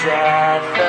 traffic.